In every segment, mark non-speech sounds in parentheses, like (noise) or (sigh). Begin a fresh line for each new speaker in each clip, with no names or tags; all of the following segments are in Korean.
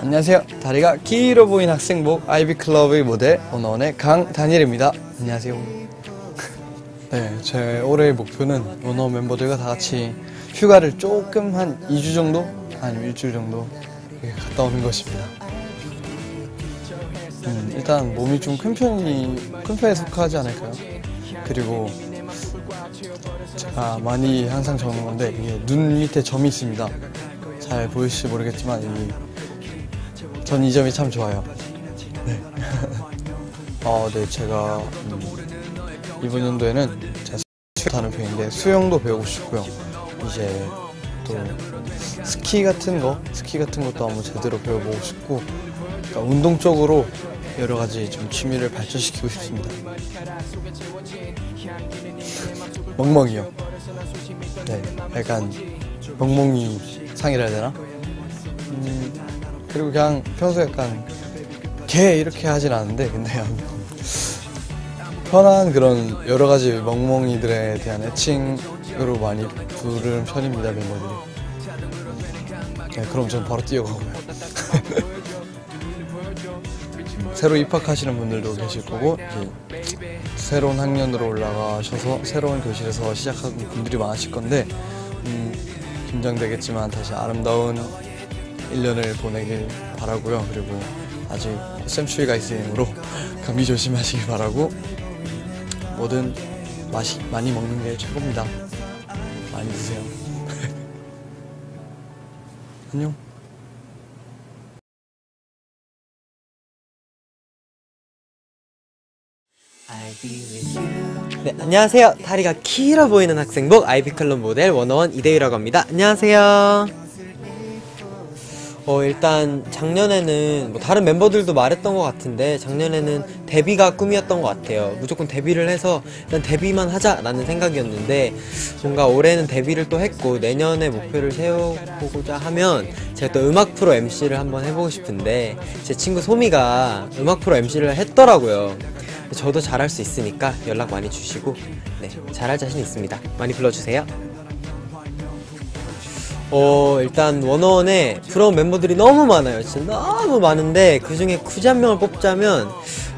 안녕하세요. 다리가 길어 보이는 학생복 아이비 클럽의 모델 원어원의 강다니엘입니다. 안녕하세요. (laughs) 네, 제 올해의 목표는 원어 멤버들과 다 같이 휴가를 조금 한 2주 정도? 아니면 일주일 정도 이렇게 갔다 오는 것입니다. 음, 일단 몸이 좀 큰 편이, 큰 편에 속하지 않을까요? 그리고 제가 많이 항상 적는 건데 이게 눈 밑에 점이 있습니다. 잘 보일지 모르겠지만 이, 전 이 점이 참 좋아요. 네. (laughs) 어, 네, 제가 음, 이번 연도에는 제가 수영하는 편인데 수영도 배우고 싶고요. 이제 또 스키 같은 거, 스키 같은 것도 한번 제대로 배워보고 싶고, 그러니까 운동 쪽으로 여러 가지 좀 취미를 발전시키고 싶습니다. (laughs) 멍멍이요. 네, 약간 멍멍이 상이라 해야 되나? 음, 그리고 그냥 평소 에 약간 개 이렇게 하진 않은데 근데 편한 그런 여러 가지 멍멍이들에 대한 애칭으로 많이 부르는 편입니다 멤버들이. 네, 그럼 전 바로 뛰어가고요. (laughs) 새로 입학하시는 분들도 계실 거고 새로운 학년으로 올라가셔서 새로운 교실에서 시작하는 분들이 많으실 건데 음, 긴장되겠지만 다시 아름다운 1년을 보내길 바라고요. 그리고 아직 샘추위가 있으므로 (laughs) 감기 조심하시길 바라고 뭐든 맛이 많이 먹는 게 최고입니다. 많이 드세요. (laughs) 안녕.
네, 안녕하세요. 다리가 길어 보이는 학생복 아이비클럽 모델 원어원 이대희라고 합니다. 안녕하세요. 어, 일단 작년에는 뭐 다른 멤버들도 말했던 것 같은데 작년에는 데뷔가 꿈이었던 것 같아요. 무조건 데뷔를 해서 일단 데뷔만 하자라는 생각이었는데 뭔가 올해는 데뷔를 또 했고 내년에 목표를 세워보고자 하면 제가 또 음악 프로 MC를 한번 해보고 싶은데 제 친구 소미가 음악 프로 MC를 했더라고요. 저도 잘할 수 있으니까 연락 많이 주시고 네 잘할 자신 있습니다. 많이 불러주세요. 어 일단 원어원에 부러운 멤버들이 너무 많아요. 진짜 너무 많은데 그 중에 굳이 한 명을 뽑자면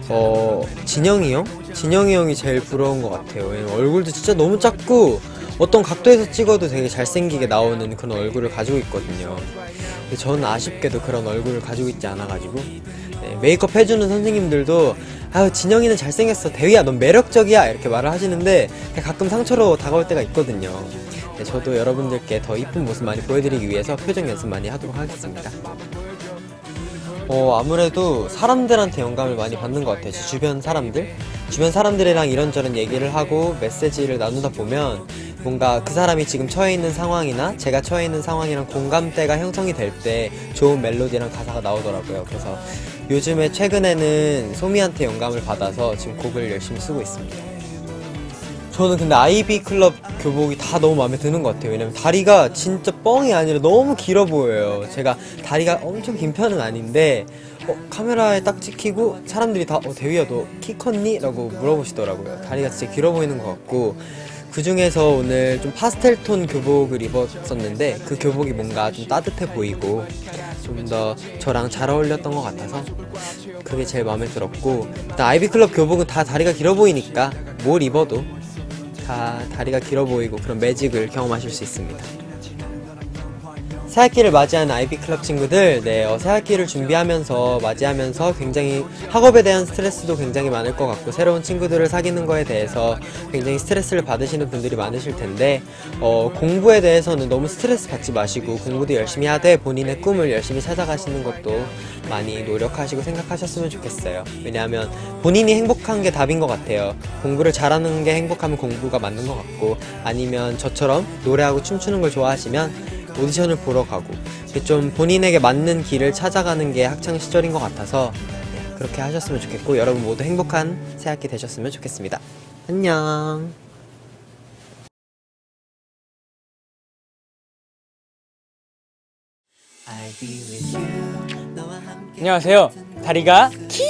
어 진영이 형? 진영이 형이 제일 부러운 것 같아요. 얼굴도 진짜 너무 작고 어떤 각도에서 찍어도 되게 잘생기게 나오는 그런 얼굴을 가지고 있거든요. 근데 저는 아쉽게도 그런 얼굴을 가지고 있지 않아가지고 네, 메이크업 해주는 선생님들도 아유 진영이는 잘생겼어. 대위야 넌 매력적이야. 이렇게 말을 하시는데 가끔 상처로 다가올 때가 있거든요. 네, 저도 여러분들께 더 이쁜 모습 많이 보여드리기 위해서 표정 연습 많이 하도록 하겠습니다. 어 아무래도 사람들한테 영감을 많이 받는 것 같아요. 주변 사람들? 주변 사람들이랑 이런저런 얘기를 하고 메시지를 나누다 보면 뭔가 그 사람이 지금 처해 있는 상황이나 제가 처해 있는 상황이랑 공감대가 형성이 될 때 좋은 멜로디랑 가사가 나오더라고요. 그래서 요즘에 최근에는 소미한테 영감을 받아서 지금 곡을 열심히 쓰고 있습니다. 저는 근데 아이비 클럽 교복이 다 너무 마음에 드는 것 같아요. 왜냐면 다리가 진짜 뻥이 아니라 너무 길어 보여요. 제가 다리가 엄청 긴 편은 아닌데 어, 카메라에 딱 찍히고 사람들이 다 어, 대위야 너 키 컸니? 라고 물어보시더라고요. 다리가 진짜 길어 보이는 것 같고 그 중에서 오늘 좀 파스텔 톤 교복을 입었었는데 그 교복이 뭔가 좀 따뜻해 보이고 좀 더 저랑 잘 어울렸던 것 같아서 그게 제일 마음에 들었고 일단 아이비클럽 교복은 다 다리가 길어 보이니까 뭘 입어도 다 다리가 길어 보이고 그런 매직을 경험하실 수 있습니다. 새학기를 맞이하는 아이비클럽 친구들, 네, 어, 새학기를 준비하면서, 맞이하면서 굉장히 학업에 대한 스트레스도 굉장히 많을 것 같고, 새로운 친구들을 사귀는 거에 대해서 굉장히 스트레스를 받으시는 분들이 많으실 텐데, 어, 공부에 대해서는 너무 스트레스 받지 마시고, 공부도 열심히 하되, 본인의 꿈을 열심히 찾아가시는 것도 많이 노력하시고 생각하셨으면 좋겠어요. 왜냐하면 본인이 행복한 게 답인 것 같아요. 공부를 잘하는 게 행복하면 공부가 맞는 것 같고, 아니면 저처럼 노래하고 춤추는 걸 좋아하시면, 오디션을 보러 가고 좀 본인에게 맞는 길을 찾아가는 게 학창 시절인 것 같아서 네, 그렇게 하셨으면 좋겠고 여러분 모두 행복한 새학기 되셨으면 좋겠습니다. 안녕.
안녕하세요. 다리가 키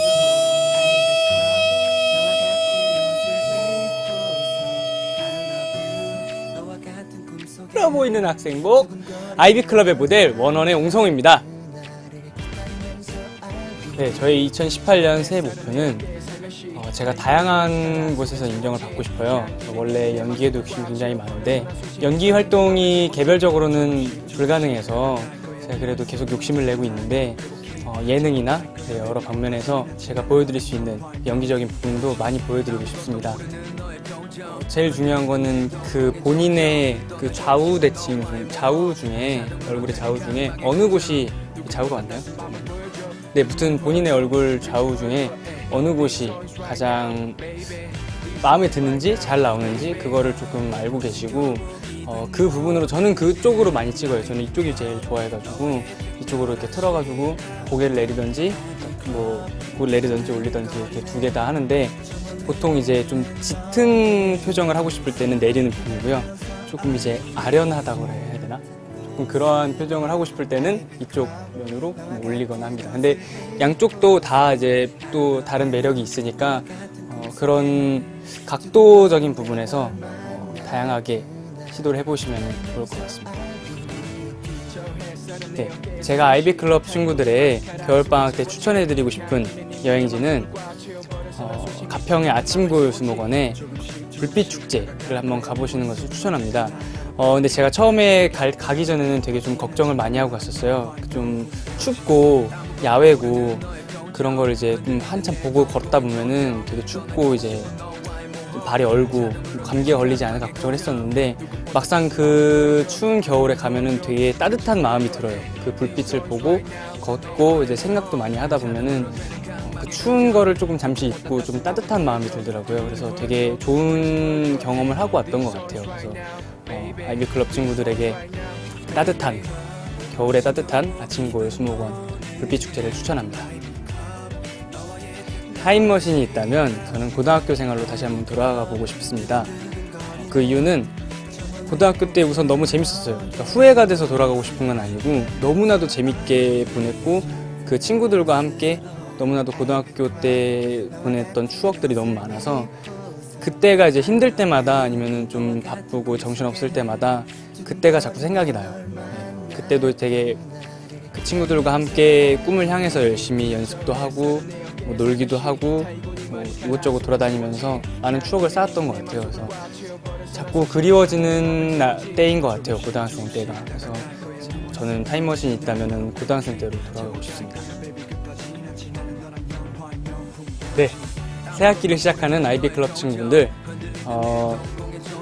길어 보이는 학생복 아이비클럽의 모델 원원의 옹성우입니다. 네, 저희 2018년 새해 목표는 어, 제가 다양한 곳에서 인정을 받고 싶어요. 원래 연기에도 욕심이 굉장히 많은데 연기 활동이 개별적으로는 불가능해서 제가 그래도 계속 욕심을 내고 있는데 어, 예능이나 네, 여러 방면에서 제가 보여드릴 수 있는 연기적인 부분도 많이 보여드리고 싶습니다. 어, 제일 중요한 거는 그 본인의 그 좌우 대칭 중- 좌우 중에 얼굴의 좌우 중에 어느 곳이 좌우가 맞나요? 네, 무튼 본인의 얼굴 좌우 중에 어느 곳이 가장 마음에 드는지 잘 나오는지 그거를 조금 알고 계시고 어, 그 부분으로 저는 그쪽으로 많이 찍어요. 저는 이쪽이 제일 좋아해가지고 이쪽으로 이렇게 틀어가지고 고개를 내리던지 뭐 고개를 내리던지 올리던지 이렇게 두 개 다 하는데 보통 이제 좀 짙은 표정을 하고 싶을 때는 내리는 편이고요. 조금 이제 아련하다고 해야 되나? 조금 그러한 표정을 하고 싶을 때는 이쪽 면으로 뭐 올리거나 합니다. 근데 양쪽도 다 이제 또 다른 매력이 있으니까 어, 그런 각도적인 부분에서 어, 다양하게 시도를 해보시면 좋을 것 같습니다. 네, 제가 아이비클럽 친구들의 겨울방학 때 추천해드리고 싶은 여행지는 어, 가평의 아침고요 수목원에 불빛 축제를 한번 가보시는 것을 추천합니다. 어, 근데 제가 처음에 갈- 가기 전에는 되게 좀 걱정을 많이 하고 갔었어요. 좀 춥고 야외고 그런 걸 이제 좀 한참 보고 걷다 보면은 되게 춥고 이제 좀 발이 얼고 감기에 걸리지 않을까 걱정을 했었는데 막상 그 추운 겨울에 가면은 되게 따뜻한 마음이 들어요. 그 불빛을 보고 걷고 이제 생각도 많이 하다 보면은 어, 그 추운 거를 조금 잠시 잊고 좀 따뜻한 마음이 들더라고요. 그래서 되게 좋은 경험을 하고 왔던 것 같아요. 그래서 어, 아이비 클럽 친구들에게 따뜻한 겨울에 따뜻한 아침 고요 수목원 불빛 축제를 추천합니다. 타임머신이 있다면 저는 고등학교 생활로 다시 한번 돌아가 보고 싶습니다. 그 이유는 고등학교 때 우선 너무 재밌었어요. 그러니까 후회가 돼서 돌아가고 싶은 건 아니고 너무나도 재밌게 보냈고 그 친구들과 함께 너무나도 고등학교 때 보냈던 추억들이 너무 많아서 그때가 이제 힘들 때마다 아니면은 좀 바쁘고 정신없을 때마다 그때가 자꾸 생각이 나요. 네. 그때도 되게 그 친구들과 함께 꿈을 향해서 열심히 연습도 하고 뭐 놀기도 하고 뭐 이곳저곳 돌아다니면서 많은 추억을 쌓았던 것 같아요. 그래서 자꾸 그리워지는 나- 때인 것 같아요. 고등학생 때가. 그래서 저는 타임머신이 있다면 고등학생 때로 돌아가고 싶습니다. 네, 새학기를 시작하는 아이비 클럽 친구분들, 어,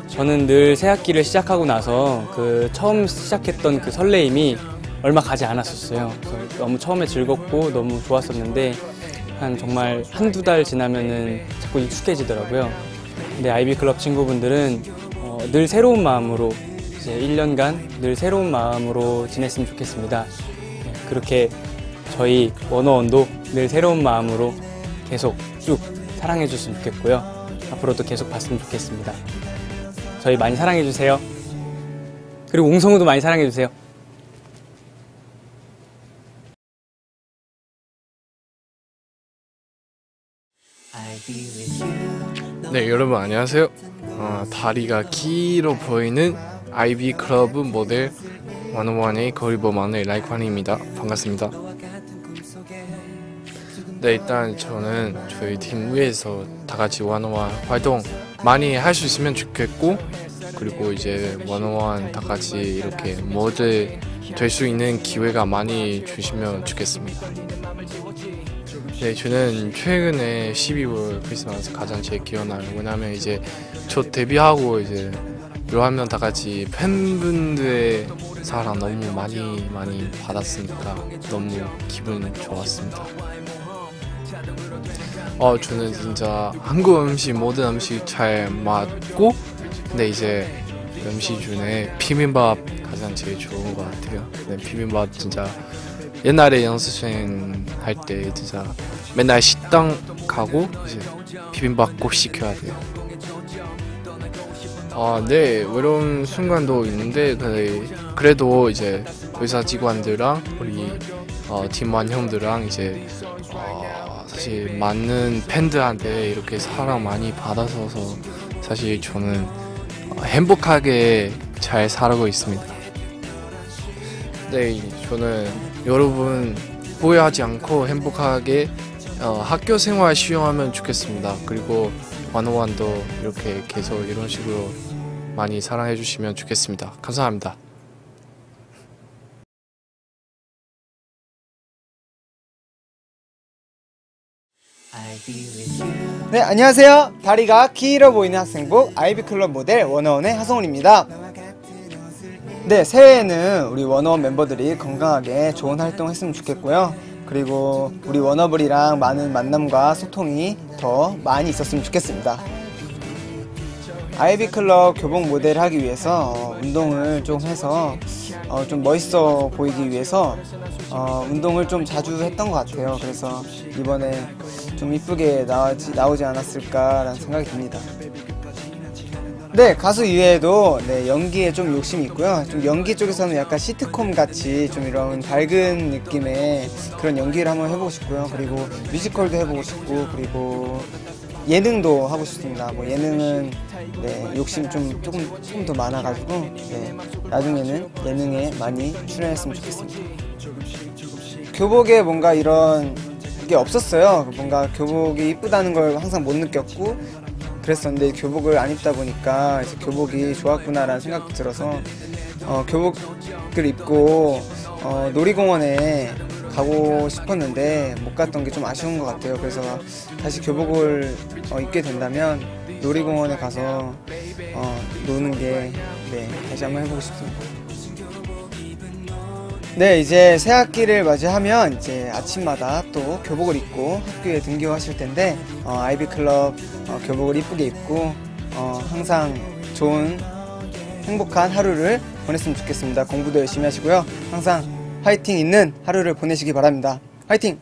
저는 늘 새학기를 시작하고 나서 그 처음 시작했던 그 설레임이 얼마 가지 않았었어요. 너무 처음에 즐겁고 너무 좋았었는데 한 정말 한두 달 지나면은 자꾸 익숙해지더라고요. 근데 아이비 클럽 친구분들은 어, 늘 새로운 마음으로 이제 1년간 늘 새로운 마음으로 지냈으면 좋겠습니다. 네, 그렇게 저희 원어원도 늘 새로운 마음으로 계속 쭉 사랑해 줬으면 좋겠고요. 앞으로도 계속 봤으면 좋겠습니다. 저희 많이 사랑해 주세요. 그리고 옹성우도 많이 사랑해 주세요.
네 여러분 안녕하세요 어, 다리가 길어 보이는 아이비 클럽 모델 원어원의 거리범만의 라이관입니다 반갑습니다 네 일단 저는 저희 팀 위에서 다 같이 원어원 활동 많이 할 수 있으면 좋겠고 그리고 이제 원어원 다 같이 이렇게 모델 될수 있는 기회가 많이 주시면 좋겠습니다 네, 저는 최근에 12월 크리스마스 가장 제일 기억나요. 왜냐면 이제 저 데뷔하고 이제 요하면 다 같이 팬분들의 사랑 너무 많이 많이 받았으니까 너무 기분 좋았습니다. 어, 저는 진짜 한국 음식 모든 음식 잘 맞고 근데 이제 음식 중에 비빔밥 가장 제일 좋은 것 같아요. 네, 비빔밥 진짜 옛날에 연습생 할 때 진짜 맨날 식당 가고 이제 비빔밥 꼭 시켜야 돼요. 아, 네 외로운 순간도 있는데 그래- 그래도 이제 회사 직원들랑 우리 어, 팀원 형들랑 이제 어, 사실 많은 팬들한테 이렇게 사랑 많이 받아서 사실 저는 어, 행복하게 잘 살고 있습니다. 네, 저는 여러분 후회하지 않고 행복하게 어, 학교 생활 시험하면 좋겠습니다. 그리고 완호완도 이렇게 계속 이런 식으로 많이 사랑해 주시면 좋겠습니다. 감사합니다.
네, 안녕하세요. 다리가 길어 보이는 학생복 아이비클럽 모델 원어원의 하성훈입니다. 네, 새해에는 우리 원어원 멤버들이 건강하게 좋은 활동 했으면 좋겠고요. 그리고 우리 워너블이랑 많은 만남과 소통이 더 많이 있었으면 좋겠습니다. 아이비클럽 교복 모델 하기 위해서 어, 운동을 좀 해서 어, 좀 멋있어 보이기 위해서 어, 운동을 좀 자주 했던 것 같아요. 그래서 이번에 좀 이쁘게 나오지, 않았을까라는 생각이 듭니다. 네, 가수 이외에도 네, 연기에 좀 욕심이 있고요. 좀 연기 쪽에서는 약간 시트콤 같이 좀 이런 밝은 느낌의 그런 연기를 한번 해보고 싶고요. 그리고 뮤지컬도 해보고 싶고, 그리고 예능도 하고 싶습니다. 뭐 예능은 네, 욕심 좀 조금 조금 더 많아가지고 네, 나중에는 예능에 많이 출연했으면 좋겠습니다. 교복에 뭔가 이런 게 없었어요. 뭔가 교복이 이쁘다는 걸 항상 못 느꼈고 그랬었는데 교복을 안 입다 보니까 이제 교복이 좋았구나라는 생각도 들어서 어, 교복을 입고 어, 놀이공원에 가고 싶었는데 못 갔던 게 좀 아쉬운 것 같아요. 그래서 다시 교복을 어, 입게 된다면 놀이공원에 가서 어, 노는 게 네, 다시 한번 해보고 싶습니다. 네, 이제 새 학기를 맞이하면 이제 아침마다 또 교복을 입고 학교에 등교하실 텐데 어, 아이비 클럽 어, 교복을 이쁘게 입고 어, 항상 좋은 행복한 하루를 보냈으면 좋겠습니다. 공부도 열심히 하시고요. 항상 화이팅 있는 하루를 보내시기 바랍니다. 화이팅!